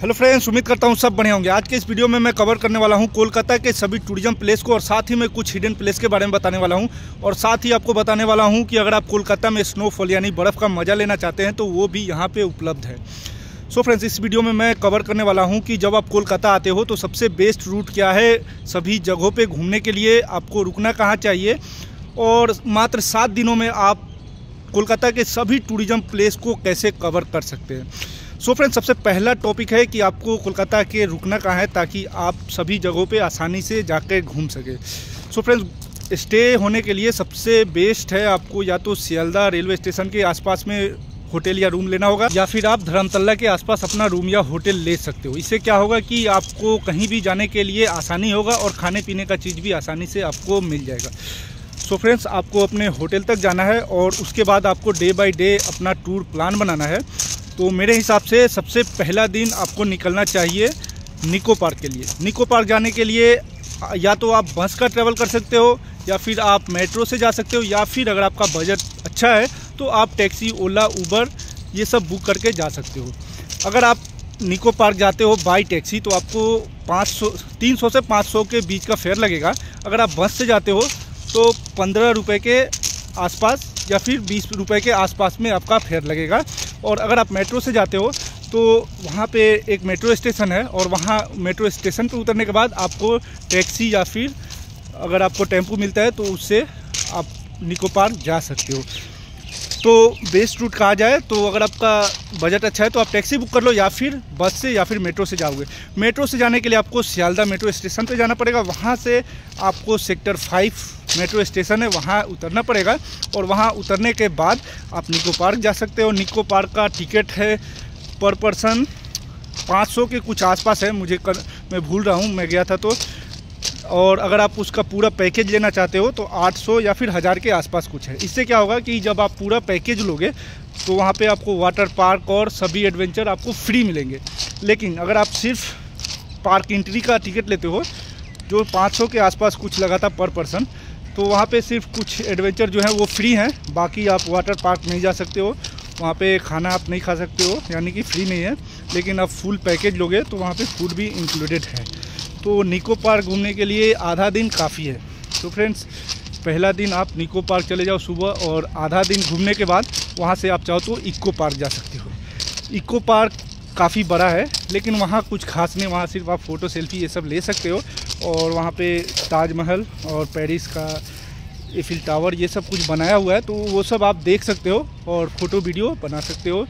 Hello friends उम्मीद करता हूँ सब बढ़िया होंगे। आज के इस वीडियो में मैं कवर करने वाला हूँ कोलकाता के सभी टूरिज़्म प्लेस को और साथ ही मैं कुछ हिडन प्लेस के बारे में बताने वाला हूँ। और साथ ही आपको बताने वाला हूँ कि अगर आप कोलकाता में स्नोफॉल यानी बर्फ़ का मज़ा लेना चाहते हैं तो वो भी यहाँ पे उपलब्ध है। सो so फ्रेंड्स इस वीडियो में मैं कवर करने वाला हूँ कि जब आप कोलकाता आते हो तो सबसे बेस्ट रूट क्या है सभी जगहों पर घूमने के लिए? आपको रुकना कहाँ चाहिए? और मात्र सात दिनों में आप कोलकाता के सभी टूरिज़्म प्लेस को कैसे कवर कर सकते हैं? सो फ्रेंड्स सबसे पहला टॉपिक है कि आपको कोलकाता के रुकना कहाँ है ताकि आप सभी जगहों पे आसानी से जाकर घूम सके। सो फ्रेंड्स स्टे होने के लिए सबसे बेस्ट है आपको या तो सियालदा रेलवे स्टेशन के आसपास में होटल या रूम लेना होगा, या फिर आप धर्मतल्ला के आसपास अपना रूम या होटल ले सकते हो। इससे क्या होगा कि आपको कहीं भी जाने के लिए आसानी होगा और खाने पीने का चीज़ भी आसानी से आपको मिल जाएगा। सो so फ्रेंड्स आपको अपने होटल तक जाना है और उसके बाद आपको डे बाय डे अपना टूर प्लान बनाना है। तो मेरे हिसाब से सबसे पहला दिन आपको निकलना चाहिए निको पार्क के लिए। निको पार्क जाने के लिए या तो आप बस का ट्रैवल कर सकते हो, या फिर आप मेट्रो से जा सकते हो, या फिर अगर आपका बजट अच्छा है तो आप टैक्सी, ओला, उबर ये सब बुक करके जा सकते हो। अगर आप निको पार्क जाते हो बाई टैक्सी तो आपको 500 300 से 500 के बीच का फेयर लगेगा। अगर आप बस से जाते हो तो पंद्रह रुपये के आसपास या फिर बीस रुपये के आसपास में आपका फेयर लगेगा। और अगर आप मेट्रो से जाते हो तो वहाँ पे एक मेट्रो स्टेशन है और वहाँ मेट्रो स्टेशन पे उतरने के बाद आपको टैक्सी या फिर अगर आपको टेंपू मिलता है तो उससे आप निको पार्क जा सकते हो। तो बेस्ट रूट कहा जाए? तो अगर आपका बजट अच्छा है तो आप टैक्सी बुक कर लो या फिर बस से या फिर मेट्रो से जाओगे। मेट्रो से जाने के लिए आपको सियालदा मेट्रो स्टेशन पे जाना पड़ेगा। वहाँ से आपको सेक्टर फाइव मेट्रो स्टेशन है, वहाँ उतरना पड़ेगा और वहाँ उतरने के बाद आप निको पार्क जा सकते हो। निको पार्क का टिकट है पर पर्सन 500 के कुछ आसपास है, मुझे कर, मैं भूल रहा हूँ, मैं गया था तो। और अगर आप उसका पूरा पैकेज लेना चाहते हो तो 800 या फिर हज़ार के आसपास कुछ है। इससे क्या होगा कि जब आप पूरा पैकेज लोगे तो वहाँ पे आपको वाटर पार्क और सभी एडवेंचर आपको फ्री मिलेंगे। लेकिन अगर आप सिर्फ़ पार्क एंट्री का टिकट लेते हो, जो 500 के आसपास कुछ लगा था पर पर्सन तो वहाँ पे सिर्फ़ कुछ एडवेंचर जो है वो फ्री हैं। बाकी आप वाटर पार्क नहीं जा सकते हो। वहाँ पे खाना आप नहीं खा सकते हो। यानी कि फ्री नहीं है। लेकिन आप फुल पैकेज लोगे तो वहाँ पे फ़ूड भी इंक्लूडेड है। तो निको पार्क घूमने के लिए आधा दिन काफ़ी है। तो फ्रेंड्स पहला दिन आप निको पार्क चले जाओ सुबह और आधा दिन घूमने के बाद वहाँ से आप चाहो तो इको पार्क जा सकते हो। इको पार्क काफ़ी बड़ा है, लेकिन वहाँ कुछ खास नहीं। वहाँ सिर्फ़ आप फ़ोटो सेल्फी ये सब ले सकते हो। और वहाँ पे ताजमहल और पेरिस का एफिल टावर ये सब कुछ बनाया हुआ है तो वो सब आप देख सकते हो और फ़ोटो वीडियो बना सकते हो।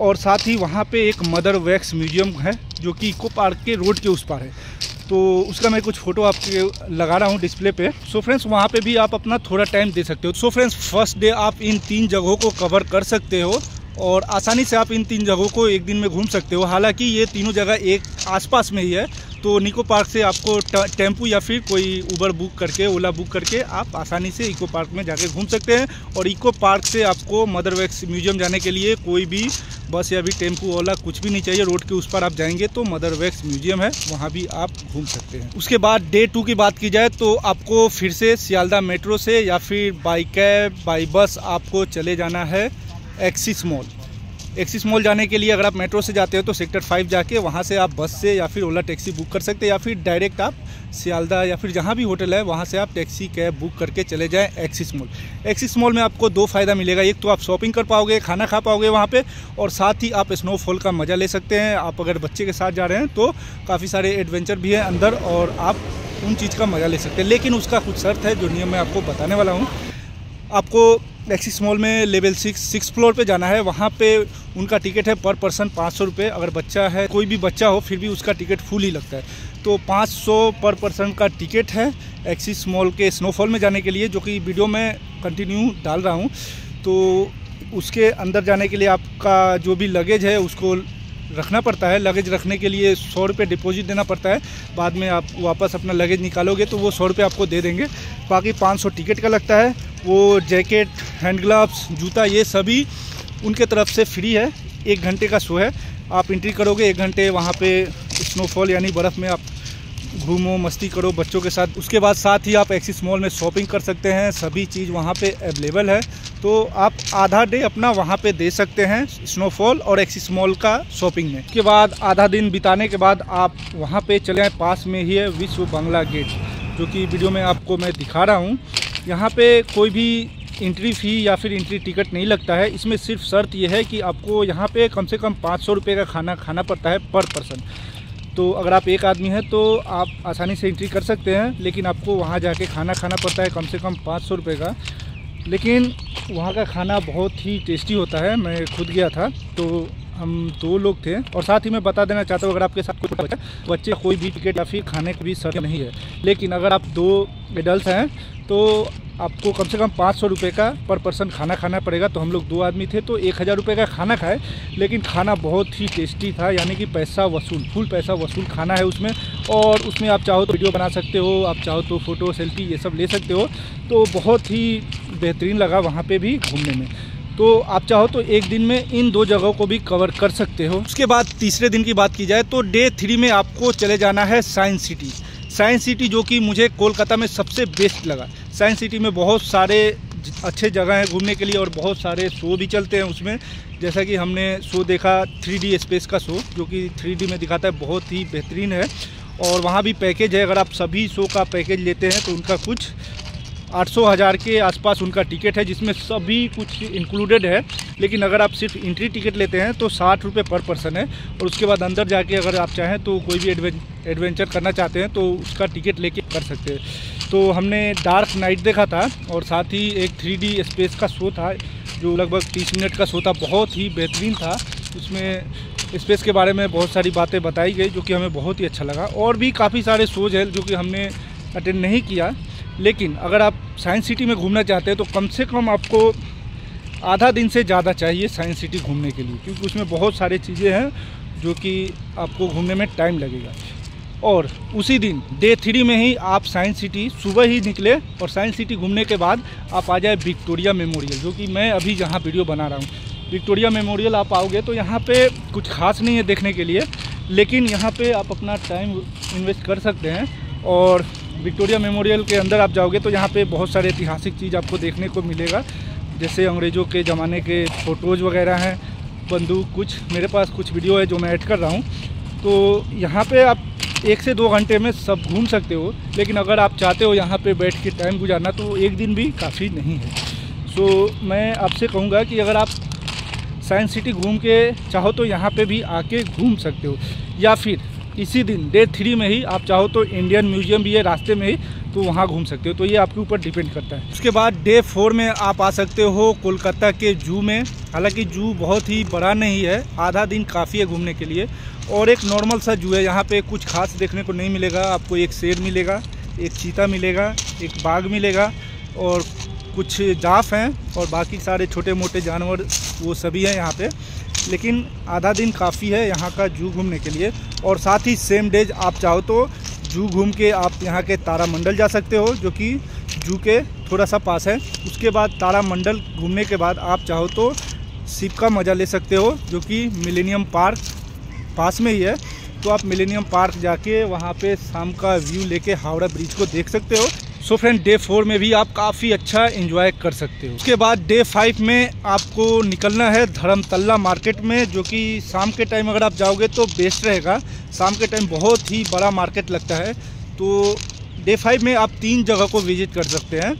और साथ ही वहाँ पे एक मदर वैक्स म्यूज़ियम है, जो कि इको पार्क के रोड के उस पार है। तो उसका मैं कुछ फ़ोटो आपके लगा रहा हूँ डिस्प्ले पे। सो फ्रेंड्स वहाँ पे भी आप अपना थोड़ा टाइम दे सकते हो। सो फ्रेंड्स फ़र्स्ट डे आप इन तीन जगहों को कवर कर सकते हो और आसानी से आप इन तीन जगहों को एक दिन में घूम सकते हो। हालाँकि ये तीनों जगह एक आसपास में ही है तो निको पार्क से आपको टेंपू या फिर कोई उबर बुक करके ओला बुक करके आप आसानी से इको पार्क में जाके घूम सकते हैं। और इको पार्क से आपको मदर वैक्स म्यूज़ियम जाने के लिए कोई भी बस या भी टेंपू ओला कुछ भी नहीं चाहिए। रोड के उस पर आप जाएँगे तो मदर वैक्स म्यूज़ियम है, वहाँ भी आप घूम सकते हैं। उसके बाद डे टू की बात की जाए तो आपको फिर से सियालदा मेट्रो से या फिर बाई कैब बाई बस आपको चले जाना है एक्सिस मॉल एक्सिस मॉल जाने के लिए अगर आप मेट्रो से जाते हो तो सेक्टर फाइव जाके वहाँ से आप बस से या फिर ओला टैक्सी बुक कर सकते हैं या फिर डायरेक्ट आप सियालदा या फिर जहाँ भी होटल है, वहाँ से आप टैक्सी कैब बुक करके चले जाएँ एक्सिस मॉल एक्सिस मॉल में आपको दो फ़ायदा मिलेगा, एक तो आप शॉपिंग कर पाओगे, खाना खा पाओगे वहाँ पर और साथ ही आप स्नोफॉल का मज़ा ले सकते हैं। आप अगर बच्चे के साथ जा रहे हैं तो काफ़ी सारे एडवेंचर भी हैं अंदर, और आप उन चीज़ का मज़ा ले सकते हैं। लेकिन उसका कुछ शर्त है, जो नियम मैं आपको बताने वाला हूँ। आपको एक्सिस मॉल में लेवल सिक्स सिक्स फ्लोर पे जाना है। वहाँ पे उनका टिकट है पर पर्सन पाँच सौ रुपये। अगर बच्चा है, कोई भी बच्चा हो, फिर भी उसका टिकट फुल ही लगता है। तो पाँच सौ पर पर्सन का टिकट है एक्सिस मॉल के स्नोफॉल में जाने के लिए, जो कि वीडियो में कंटिन्यू डाल रहा हूँ। तो उसके अंदर जाने के लिए आपका जो भी लगेज है, उसको रखना पड़ता है। लगेज रखने के लिए सौ रुपये डिपॉजिट देना पड़ता है। बाद में आप वापस अपना लगेज निकालोगे तो वो सौ रुपये आपको दे देंगे। बाकी पाँच सौ टिकट का लगता है। वो जैकेट, हैंड ग्लव्स, जूता, ये सभी उनके तरफ़ से फ्री है। एक घंटे का शो है। आप एंट्री करोगे एक घंटे वहाँ पे स्नोफॉल यानी बर्फ़ में आप घूमो, मस्ती करो बच्चों के साथ। उसके बाद साथ ही आप एक्सिस मॉल में शॉपिंग कर सकते हैं। सभी चीज़ वहाँ पे अवेलेबल है। तो आप आधा डे अपना वहाँ पे दे सकते हैं स्नोफॉल और एक्सिस मॉल का शॉपिंग में। उसके बाद आधा दिन बिताने के बाद आप वहाँ पे चले पास में ही है विश्व बांग्ला गेट जो कि वीडियो में आपको मैं दिखा रहा हूँ। यहाँ पे कोई भी इंट्री फ़ी या फिर इंट्री टिकट नहीं लगता है। इसमें सिर्फ़ शर्त यह है कि आपको यहाँ पे कम से कम पाँच सौ रुपये का खाना खाना पड़ता है पर पर्सन तो अगर आप एक आदमी हैं तो आप आसानी से इंट्री कर सकते हैं, लेकिन आपको वहाँ जाके खाना खाना पड़ता है कम से कम पाँच सौ रुपये का। लेकिन वहाँ का खाना बहुत ही टेस्टी होता है, मैं खुद गया था तो हम दो लोग थे और साथ ही मैं बता देना चाहता हूँ, अगर आपके साथ कोई बच्चा बच्चे कोई भी टिकट या फिर खाने की भी शर्त नहीं है। लेकिन अगर आप दो एडल्ट हैं तो आपको कम से कम पाँच सौ रुपये का पर पर्सन खाना खाना पड़ेगा। तो हम लोग दो आदमी थे तो एक हज़ार रुपये का खाना खाए। लेकिन खाना बहुत ही टेस्टी था, यानी कि पैसा वसूल फुल पैसा वसूल खाना है उसमें। और उसमें आप चाहो तो वीडियो बना सकते हो, आप चाहो तो फ़ोटो सेल्फी ये सब ले सकते हो। तो बहुत ही बेहतरीन लगा वहाँ पर भी घूमने में। तो आप चाहो तो एक दिन में इन दो जगहों को भी कवर कर सकते हो। उसके बाद तीसरे दिन की बात की जाए तो डे थ्री में आपको चले जाना है साइंस सिटी साइंस सिटी जो कि मुझे कोलकाता में सबसे बेस्ट लगा। साइंस सिटी में बहुत सारे अच्छे जगह हैं घूमने के लिए और बहुत सारे शो भी चलते हैं उसमें। जैसा कि हमने शो देखा थ्री स्पेस का शो जो कि थ्री में दिखाता है, बहुत ही बेहतरीन है। और वहाँ भी पैकेज है। अगर आप सभी शो का पैकेज लेते हैं तो उनका कुछ आठ सौ हज़ार के आसपास उनका टिकट है, जिसमें सभी कुछ इंक्लूडेड है। लेकिन अगर आप सिर्फ़ इंट्री टिकट लेते हैं तो साठ रुपये पर पर्सन है। और उसके बाद अंदर जाके अगर आप चाहें तो कोई भी एडवेंचर करना चाहते हैं तो उसका टिकट लेके कर सकते हैं। तो हमने डार्क नाइट देखा था, और साथ ही एक थ्री स्पेस का शो था, जो लगभग तीस मिनट का शो था। बहुत ही बेहतरीन था। उसमें स्पेस के बारे में बहुत सारी बातें बताई गई, जो कि हमें बहुत ही अच्छा लगा। और भी काफ़ी सारे शोज़ हैं, जो कि हमने अटेंड नहीं किया। लेकिन अगर आप साइंस सिटी में घूमना चाहते हैं तो कम से कम आपको आधा दिन से ज़्यादा चाहिए साइंस सिटी घूमने के लिए, क्योंकि उसमें बहुत सारी चीज़ें हैं जो कि आपको घूमने में टाइम लगेगा। और उसी दिन, डे थ्री में ही आप साइंस सिटी सुबह ही निकले और साइंस सिटी घूमने के बाद आप आ जाए विक्टोरिया मेमोरियल, जो कि मैं अभी जहाँ वीडियो बना रहा हूँ। विक्टोरिया मेमोरियल आप आओगे तो यहाँ पे कुछ खास नहीं है देखने के लिए, लेकिन यहाँ पे आप अपना टाइम इन्वेस्ट कर सकते हैं और विक्टोरिया मेमोरियल के अंदर आप जाओगे तो यहाँ पे बहुत सारे ऐतिहासिक चीज़ आपको देखने को मिलेगा। जैसे अंग्रेज़ों के ज़माने के फ़ोटोज़ वगैरह हैं, बंदूक, कुछ, मेरे पास कुछ वीडियो है जो मैं ऐड कर रहा हूँ। तो यहाँ पे आप एक से दो घंटे में सब घूम सकते हो, लेकिन अगर आप चाहते हो यहाँ पे बैठ के टाइम गुजारना तो एक दिन भी काफ़ी नहीं है। सो मैं आपसे कहूँगा कि अगर आप साइंस सिटी घूम के चाहो तो यहाँ पे भी आके घूम सकते हो। या फिर इसी दिन डे थ्री में ही आप चाहो तो इंडियन म्यूज़ियम भी है, रास्ते में ही तो वहाँ घूम सकते हो। तो ये आपके ऊपर डिपेंड करता है। उसके बाद डे फोर में आप आ सकते हो कोलकाता के जू में। हालाँकि जू बहुत ही बड़ा नहीं है, आधा दिन काफ़ी है घूमने के लिए। और एक नॉर्मल सा जू है, यहाँ पे कुछ खास देखने को नहीं मिलेगा। आपको एक शेर मिलेगा, एक चीता मिलेगा, एक बाघ मिलेगा और कुछ जाफ हैं और बाकी सारे छोटे मोटे जानवर वो सभी हैं यहाँ पे। लेकिन आधा दिन काफ़ी है यहाँ का जू घूमने के लिए और साथ ही सेम डेज़ आप चाहो तो जू घूम के आप यहाँ के तारामंडल जा सकते हो, जो कि जू के थोड़ा सा पास है। उसके बाद तारामंडल घूमने के बाद आप चाहो तो शिप का मज़ा ले सकते हो, जो कि मिलेनियम पार्क पास में ही है। तो आप मिलेनियम पार्क जाके वहाँ पे शाम का व्यू लेके हावड़ा ब्रिज को देख सकते हो। सो फ्रेंड डे फोर में भी आप काफ़ी अच्छा इंजॉय कर सकते हो। उसके बाद डे फाइव में आपको निकलना है धर्मतल्ला मार्केट में, जो कि शाम के टाइम अगर आप जाओगे तो बेस्ट रहेगा। शाम के टाइम बहुत ही बड़ा मार्केट लगता है। तो डे फाइव में आप तीन जगह को विज़िट कर सकते हैं।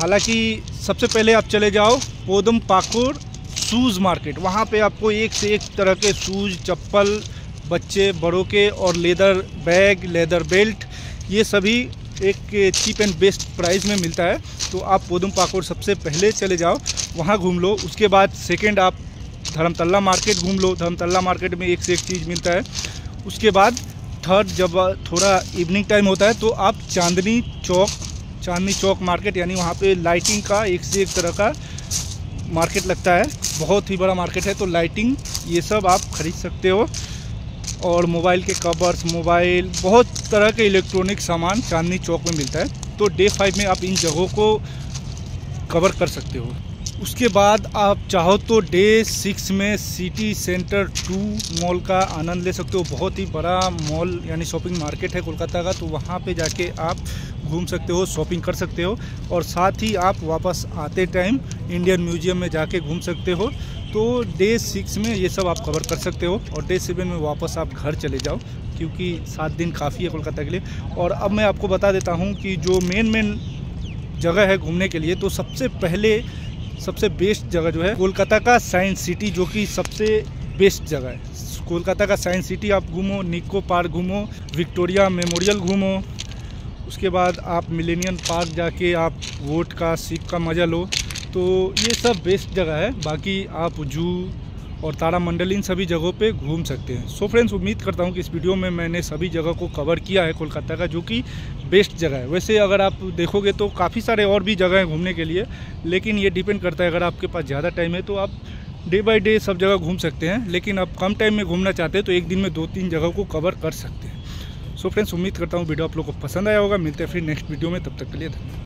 हालाँकि सबसे पहले आप चले जाओ पोदम पाकुर शूज़ मार्केट वहाँ पे आपको एक से एक तरह के शूज़, चप्पल, बच्चे, बड़ों के और लेदर बैग, लेदर बेल्ट, ये सभी एक चीप एंड बेस्ट प्राइस में मिलता है। तो आप पोदम पाकोर सबसे पहले चले जाओ, वहाँ घूम लो। उसके बाद सेकेंड आप धर्मतल्ला मार्केट घूम लो। धर्मतल्ला मार्केट में एक से एक चीज़ मिलता है। उसके बाद थर्ड जब थोड़ा इवनिंग टाइम होता है तो आप चांदनी चौक चांदनी चौक मार्केट यानी वहाँ पे लाइटिंग का एक से एक तरह का मार्केट लगता है। बहुत ही बड़ा मार्केट है तो लाइटिंग ये सब आप खरीद सकते हो। और मोबाइल के कवर्स, मोबाइल, बहुत तरह के इलेक्ट्रॉनिक सामान चांदनी चौक में मिलता है। तो डे फाइव में आप इन जगहों को कवर कर सकते हो। उसके बाद आप चाहो तो डे सिक्स में सिटी सेंटर टू मॉल का आनंद ले सकते हो। बहुत ही बड़ा मॉल, यानी शॉपिंग मार्केट है कोलकाता का। तो वहाँ पे जाके आप घूम सकते हो, शॉपिंग कर सकते हो। और साथ ही आप वापस आते टाइम इंडियन म्यूज़ियम में जाके घूम सकते हो। तो डे सिक्स में ये सब आप कवर कर सकते हो और डे सेवन में वापस आप घर चले जाओ, क्योंकि सात दिन काफ़ी है कोलकाता के लिए। और अब मैं आपको बता देता हूँ कि जो मेन मेन जगह है घूमने के लिए तो सबसे पहले, सबसे बेस्ट जगह जो है कोलकाता का साइंस सिटी जो कि सबसे बेस्ट जगह है। कोलकाता का साइंस सिटी आप घूमो निको पार्क घूमो विक्टोरिया मेमोरियल घूमो, उसके बाद आप मिलेनियम पार्क जाके आप वोट का सीख का मज़ा लो। तो ये सब बेस्ट जगह है। बाकी आप जू और तारामंडल इन सभी जगहों पे घूम सकते हैं। सो फ्रेंड्स उम्मीद करता हूँ कि इस वीडियो में मैंने सभी जगह को कवर किया है कोलकाता का, जो कि बेस्ट जगह है। वैसे अगर आप देखोगे तो काफ़ी सारे और भी जगह हैं घूमने के लिए, लेकिन ये डिपेंड करता है अगर आपके पास ज़्यादा टाइम है तो आप डे बाई डे सब जगह घूम सकते हैं। लेकिन आप कम टाइम में घूमना चाहते हैं तो एक दिन में दो तीन जगह को कवर कर सकते हैं। सो फ्रेंड्स उम्मीद करता हूँ वीडियो आप लोग को पसंद आया होगा। मिलते हैं फिर नेक्स्ट वीडियो में, तब तक के लिए धन्यवाद।